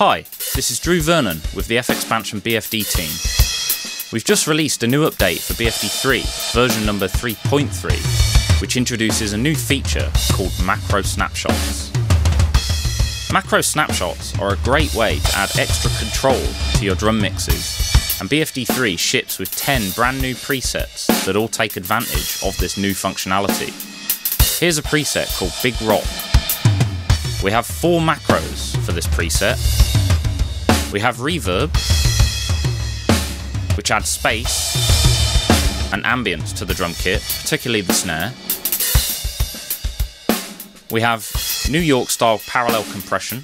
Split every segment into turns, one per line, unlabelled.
Hi, this is Drew Vernon with the FXpansion BFD team. We've just released a new update for BFD 3, version number 3.3, which introduces a new feature called Macro Snapshots. Macro Snapshots are a great way to add extra control to your drum mixes, and BFD 3 ships with 10 brand new presets that all take advantage of this new functionality. Here's a preset called Big Rock. We have four macros for this preset. We have reverb, which adds space and ambience to the drum kit, particularly the snare. We have New York style parallel compression,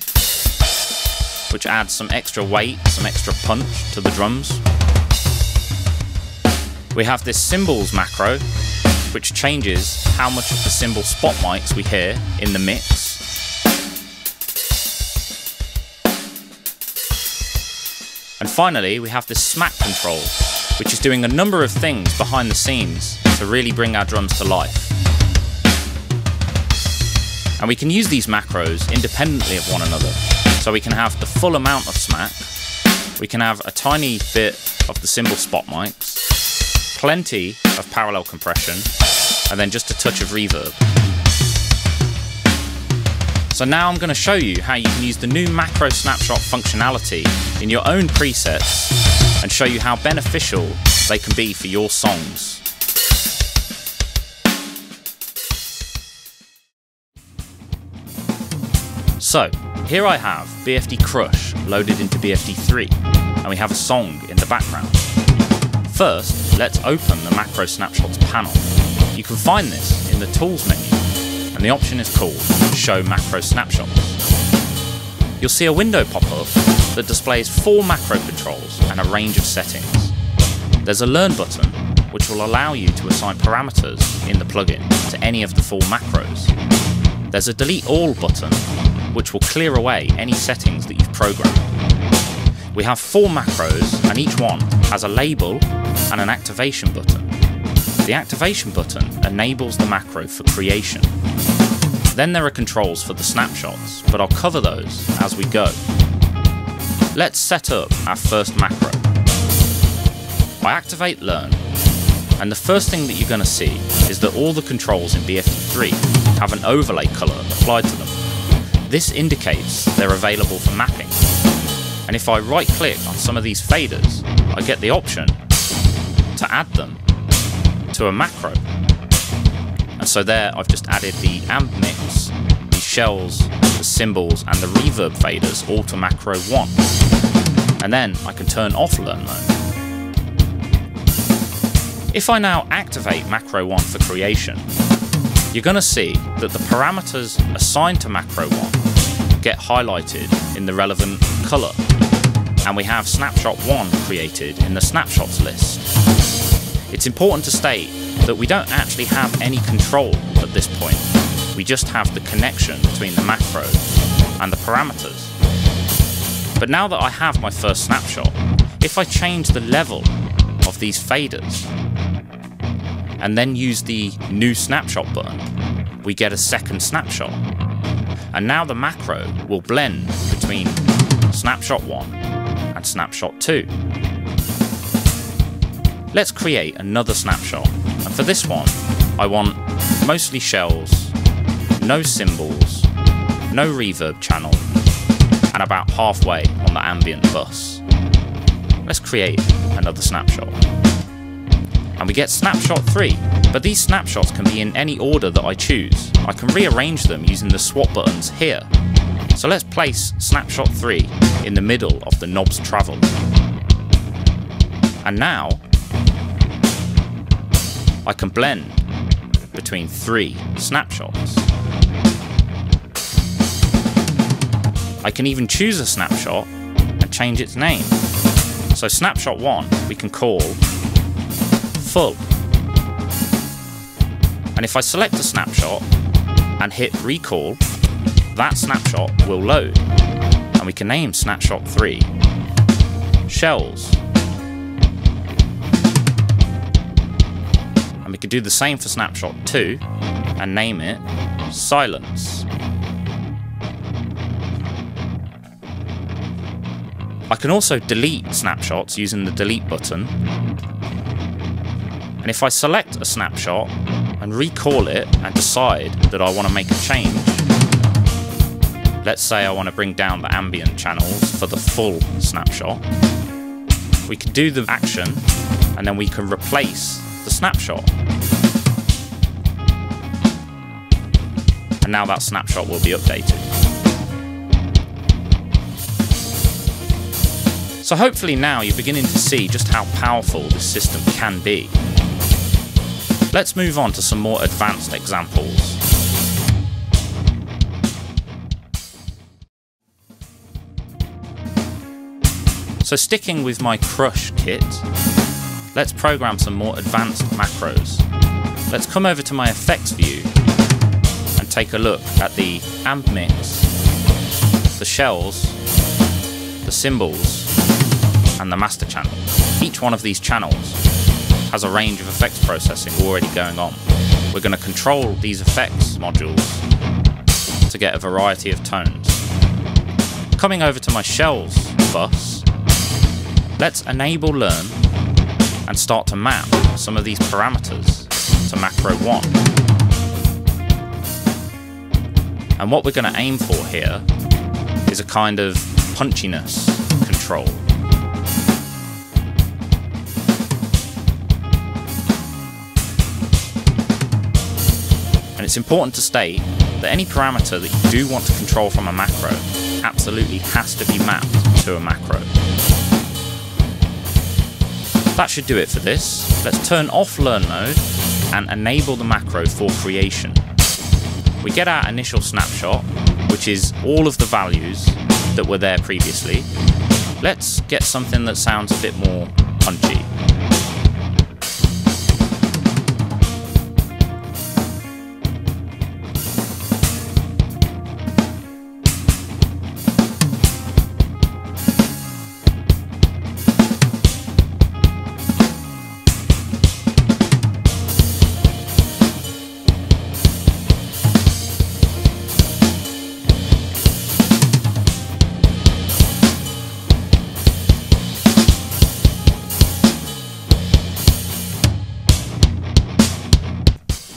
which adds some extra weight, some extra punch to the drums. We have this cymbals macro, which changes how much of the cymbal spot mics we hear in the mix. And finally, we have the smack control, which is doing a number of things behind the scenes to really bring our drums to life. And we can use these macros independently of one another. So we can have the full amount of smack, we can have a tiny bit of the cymbal spot mics, plenty of parallel compression, and then just a touch of reverb. So now I'm going to show you how you can use the new macro snapshot functionality in your own presets and show you how beneficial they can be for your songs. So, here I have BFD Crush loaded into BFD3, and we have a song in the background. First, let's open the Macro Snapshots panel. You can find this in the Tools menu, and the option is called Show Macro Snapshots. You'll see a window pop up that displays four macro controls and a range of settings. There's a Learn button, which will allow you to assign parameters in the plugin to any of the four macros. There's a Delete All button, which will clear away any settings that you've programmed. We have four macros, and each one has a label and an activation button. The activation button enables the macro for creation. Then there are controls for the snapshots, but I'll cover those as we go. Let's set up our first macro. I activate Learn, and the first thing that you're going to see is that all the controls in BFD3 have an overlay colour applied to them. This indicates they're available for mapping. And if I right click on some of these faders, I get the option to add them to a macro. And so there I've just added the amp mix, the shells, the cymbals and the reverb faders all to macro 1. And then I can turn off learn mode. If I now activate macro 1 for creation, you're going to see that the parameters assigned to macro 1 get highlighted in the relevant colour. And we have snapshot 1 created in the snapshots list. It's important to state that we don't actually have any control at this point. We just have the connection between the macro and the parameters. But now that I have my first snapshot, if I change the level of these faders and then use the new snapshot button, we get a second snapshot. And now the macro will blend between snapshot 1 and snapshot 2. Let's create another snapshot. And for this one, I want mostly shells, no cymbals, no reverb channel, and about halfway on the ambient bus. Let's create another snapshot. And we get snapshot 3, but these snapshots can be in any order that I choose. I can rearrange them using the swap buttons here. So let's place snapshot 3 in the middle of the knob's travel. And now, I can blend between three snapshots. I can even choose a snapshot and change its name. So snapshot 1 we can call full. And if I select a snapshot and hit recall, that snapshot will load. And we can name snapshot 3 shells. And we can do the same for snapshot 2 and name it silence. I can also delete snapshots using the delete button. And if I select a snapshot and recall it and decide that I want to make a change, let's say I want to bring down the ambient channels for the full snapshot, we can do the action and then we can replace snapshot. And now that snapshot will be updated. So hopefully now you're beginning to see just how powerful this system can be. Let's move on to some more advanced examples. So sticking with my Crush kit, let's program some more advanced macros. Let's come over to my effects view and take a look at the amp mix, the shells, the cymbals, and the master channel. Each one of these channels has a range of effects processing already going on. We're going to control these effects modules to get a variety of tones. Coming over to my shells bus, let's enable learn and start to map some of these parameters to macro 1. And what we're going to aim for here is a kind of punchiness control. And it's important to state that any parameter that you do want to control from a macro absolutely has to be mapped to a macro. That should do it for this. Let's turn off Learn Mode and enable the macro for creation. We get our initial snapshot, which is all of the values that were there previously. Let's get something that sounds a bit more punchy.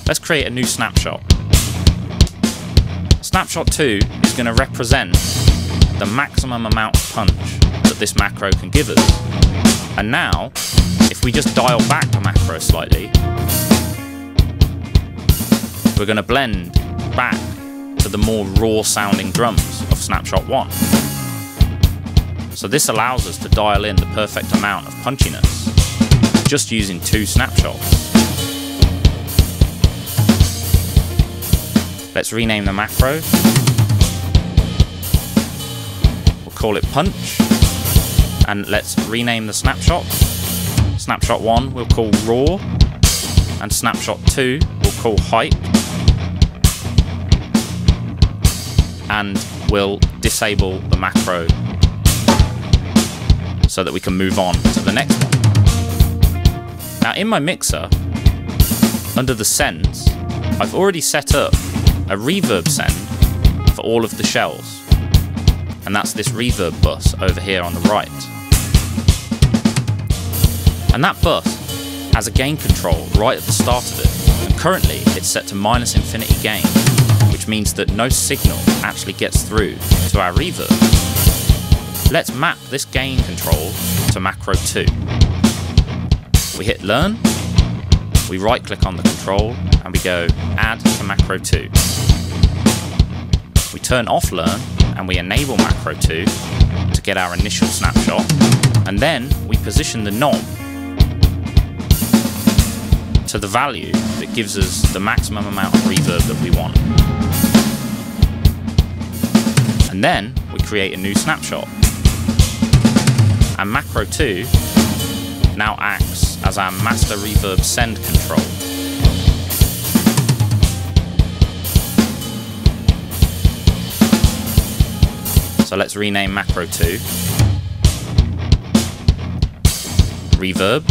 Let's create a new snapshot. Snapshot 2 is going to represent the maximum amount of punch that this macro can give us. And now, if we just dial back the macro slightly, we're going to blend back to the more raw sounding drums of Snapshot 1. So this allows us to dial in the perfect amount of punchiness just using two snapshots. Let's rename the macro. We'll call it punch. And let's rename the snapshot. Snapshot 1 we'll call raw. And snapshot 2 we'll call hype. And we'll disable the macro so that we can move on to the next one. Now in my mixer, under the sends, I've already set up a reverb send for all of the shells. And that's this reverb bus over here on the right. And that bus has a gain control right at the start of it. And currently it's set to minus infinity gain, which means that no signal actually gets through to our reverb. Let's map this gain control to macro 2. We hit learn, we right click on the control and we go add to macro 2 we turn off learn and we enable macro 2 to get our initial snapshot and then we position the knob to the value that gives us the maximum amount of reverb that we want. And then we create a new snapshot. And macro 2 now acts as our master reverb send control. So let's rename macro 2. Reverb.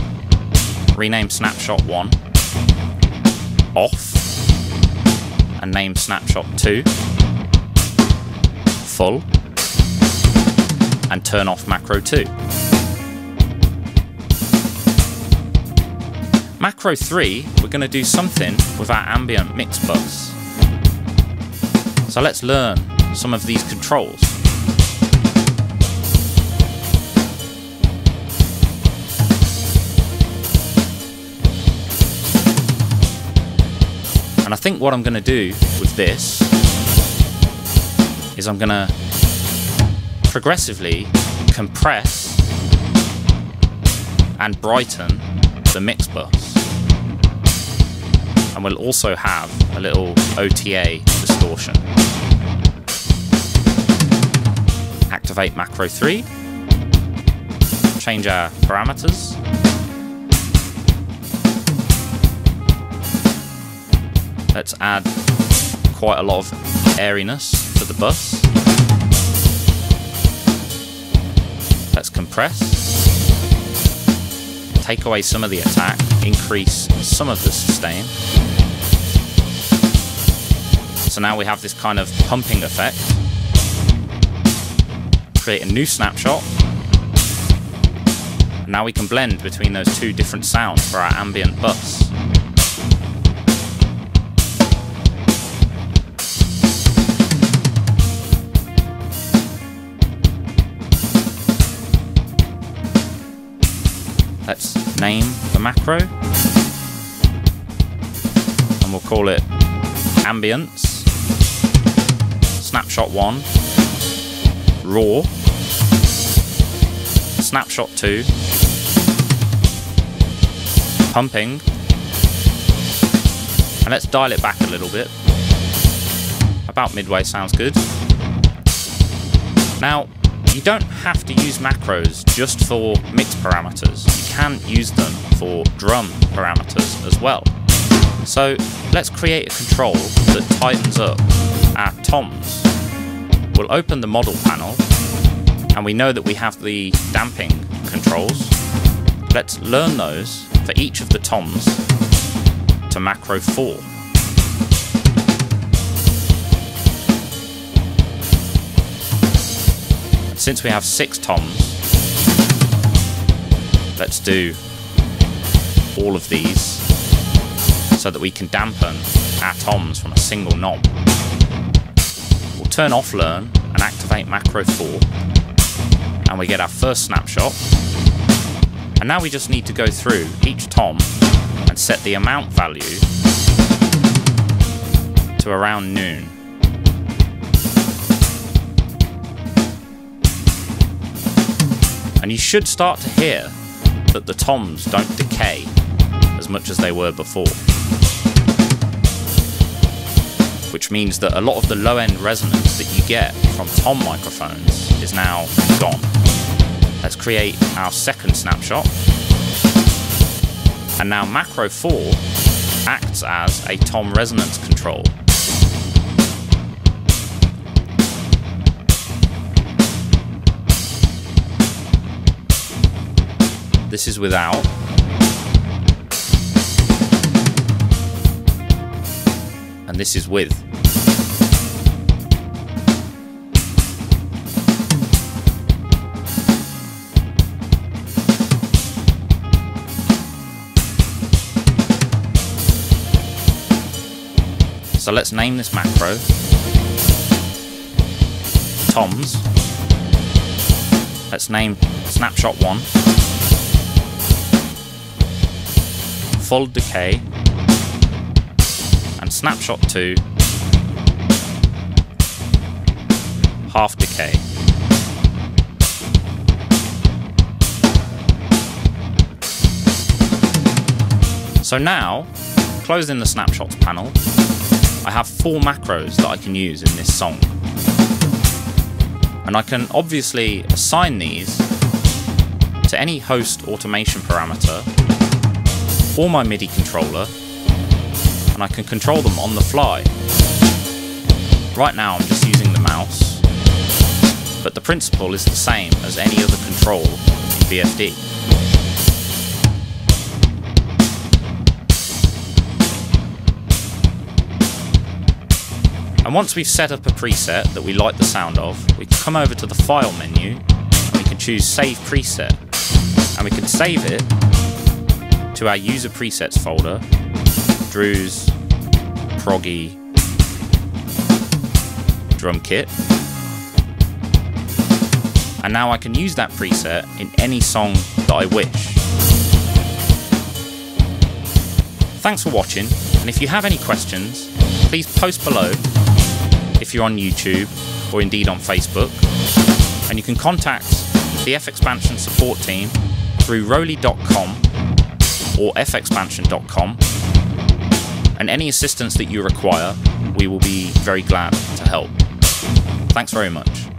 Rename snapshot 1. Off. And name snapshot 2. Full. and turn off macro 2. Macro 3, we're going to do something with our ambient mix bus. So let's learn some of these controls. And I think what I'm going to do with this is I'm going to progressively compress and brighten the mix bus. And we'll also have a little OTA distortion. Activate macro 3. Change our parameters. Let's add quite a lot of airiness to the bus. Let's compress. Take away some of the attack, increase some of the sustain. So now we have this kind of pumping effect. Create a new snapshot. Now we can blend between those two different sounds for our ambient bus. Name the macro. And we'll call it ambience. Snapshot 1. Raw. Snapshot 2. Pumping. And let's dial it back a little bit. About midway sounds good. Now, you don't have to use macros just for mix parameters. You can use them for drum parameters as well. So let's create a control that tightens up our toms. We'll open the model panel and we know that we have the damping controls. Let's learn those for each of the toms to macro 4. Since we have six toms, let's do all of these so that we can dampen our toms from a single knob. We'll turn off learn and activate macro 4 and we get our first snapshot. And now we just need to go through each tom and set the amount value to around noon. And you should start to hear that the toms don't decay as much as they were before. Which means that a lot of the low end resonance that you get from tom microphones is now gone. Let's create our second snapshot. And now Macro 4 acts as a tom resonance control This is without. And this is with. So let's name this macro Toms. Let's name snapshot 1 full decay, and snapshot 2, half decay. So now, closing the snapshots panel, I have four macros that I can use in this song. And I can obviously assign these to any host automation parameter or my MIDI controller, and I can control them on the fly. Right now I'm just using the mouse, but the principle is the same as any other control in BFD. And once we've set up a preset that we like the sound of, we can come over to the File menu and we can choose Save Preset, and we can save it to our user presets folder, Drew's Proggy drum kit. And now I can use that preset in any song that I wish. Thanks for watching, and if you have any questions, please post below if you're on YouTube or indeed on Facebook. And you can contact the FXpansion support team through roli.com or fxpansion.com. And any assistance that you require, we will be very glad to help. Thanks very much.